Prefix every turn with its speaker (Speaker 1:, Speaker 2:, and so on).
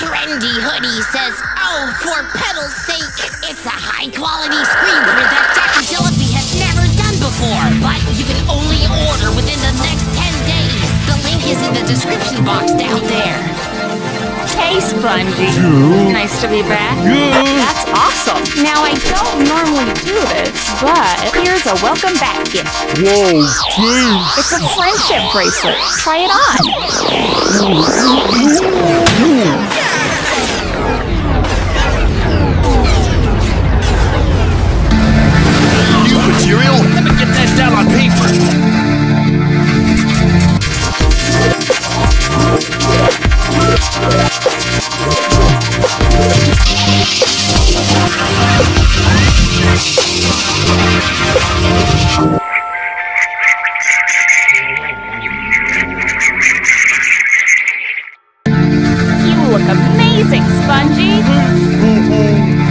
Speaker 1: trendy hoodie says, Oh, for pedal's sake. It's a high quality screenprint that Daffodility has never done before. But you can only order within the next 10 days. The link is in the description box down there.
Speaker 2: Hey, Spongy. Nice to be back. That's awesome. Now, I don't normally do this, but here's a welcome back gift.
Speaker 3: Whoa, thanks.
Speaker 2: It's a friendship bracelet. Try it on. Amazing, Spongy. Mm-hmm.